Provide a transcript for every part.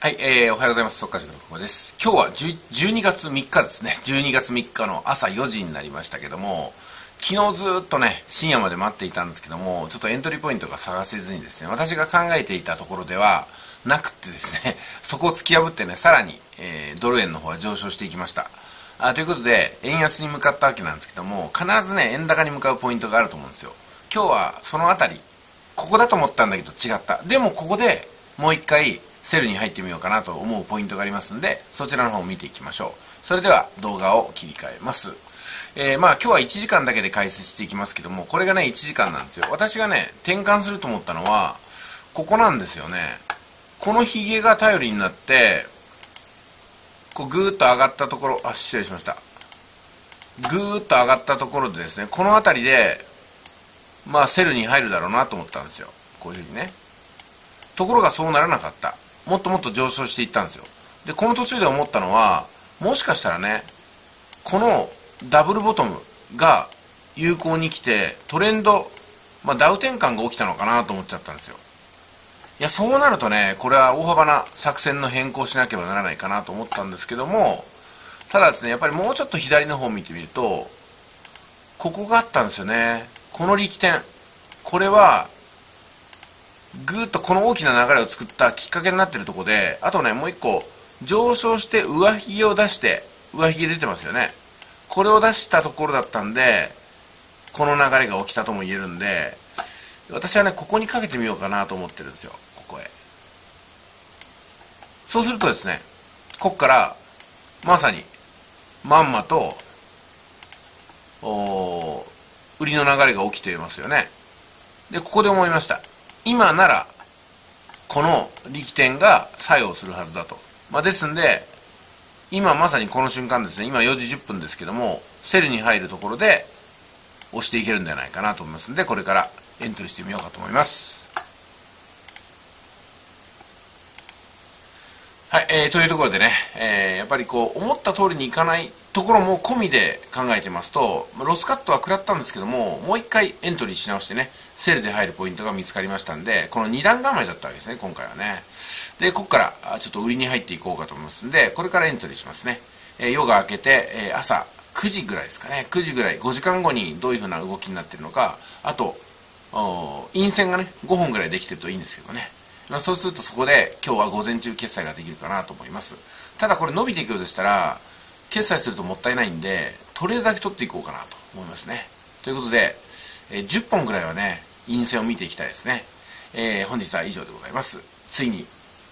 はい、えー、おはようございます。速稼塾の久保です。今日は12月3日ですね。12月3日の朝4時になりましたけども、昨日ずっとね、深夜まで待っていたんですけども、ちょっとエントリーポイントが探せずにですね、私が考えていたところではなくてですね、そこを突き破ってね、さらに、えー、ドル円の方は上昇していきました。あということで、円安に向かったわけなんですけども、必ずね、円高に向かうポイントがあると思うんですよ。今日はそのあたり、ここだと思ったんだけど違った。でもここでもう一回、セルに入ってみようかなと思うポイントがありますんで、そちらの方を見ていきましょう。それでは動画を切り替えます。えー、まあ今日は1時間だけで解説していきますけども、これがね1時間なんですよ。私がね、転換すると思ったのは、ここなんですよね。このヒゲが頼りになって、こうぐーっと上がったところ、あ、失礼しました。ぐーっと上がったところでですね、この辺りで、まあセルに入るだろうなと思ったんですよ。こういうふうにね。ところがそうならなかった。もっともっと上昇していったんですよ。でこの途中で思ったのはもしかしたらねこのダブルボトムが有効に来てトレンド、まあ、ダウ転換が起きたのかなと思っちゃったんですよ。いやそうなるとねこれは大幅な作戦の変更しなければならないかなと思ったんですけどもただですねやっぱりもうちょっと左の方を見てみるとここがあったんですよね。この力点。これはぐっとこの大きな流れを作ったきっかけになってるところであとねもう一個上昇して上髭を出して上髭出てますよね。これを出したところだったんでこの流れが起きたとも言えるんで私はねここにかけてみようかなと思ってるんですよ。ここへ。そうするとですねここからまさにまんまと売りの流れが起きていますよね。でここで思いました。今ならこの力点が作用するはずだと、まあ、ですんで今まさにこの瞬間ですね。今4時10分ですけどもセルに入るところで押していけるんじゃないかなと思いますんでこれからエントリーしてみようかと思います。はい、えー、というところでね、えー、やっぱりこう思った通りにいかないところも込みで考えてますとロスカットは食らったんですけどももう一回エントリーし直してねセールで入るポイントが見つかりましたんでこの2段構えだったわけですね今回はね。でここからちょっと売りに入っていこうかと思いますんでこれからエントリーしますね、えー、夜が明けて、えー、朝9時ぐらいですかね。9時ぐらい5時間後にどういうふうな動きになってるのかあと陰線がね5本ぐらいできてるといいんですけどね、そうするとそこで今日は午前中決済ができるかなと思います。ただこれ伸びていくようでしたら決済するともったいないんで取れるだけ取っていこうかなと思いますね。ということで、え、10本ぐらいはね陰線を見ていきたいですね、えー、本日は以上でございます。ついに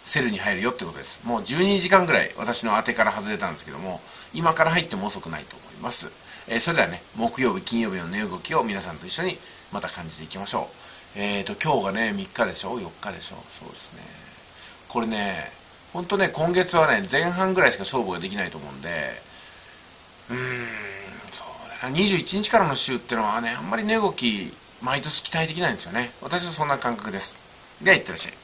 セルに入るよってことです。もう12時間ぐらい私の当てから外れたんですけども今から入っても遅くないと思います、えー、それではね木曜日金曜日の値動きを皆さんと一緒にまた感じていきましょう。えーと今日がね3日でしょ？4日でしょ？そうですね。これね本当ね今月はね前半ぐらいしか勝負ができないと思うんでうーんそうだな。21日からの週ってのはねあんまり値動き毎年期待できないんですよね。私はそんな感覚です。ではいってらっしゃい。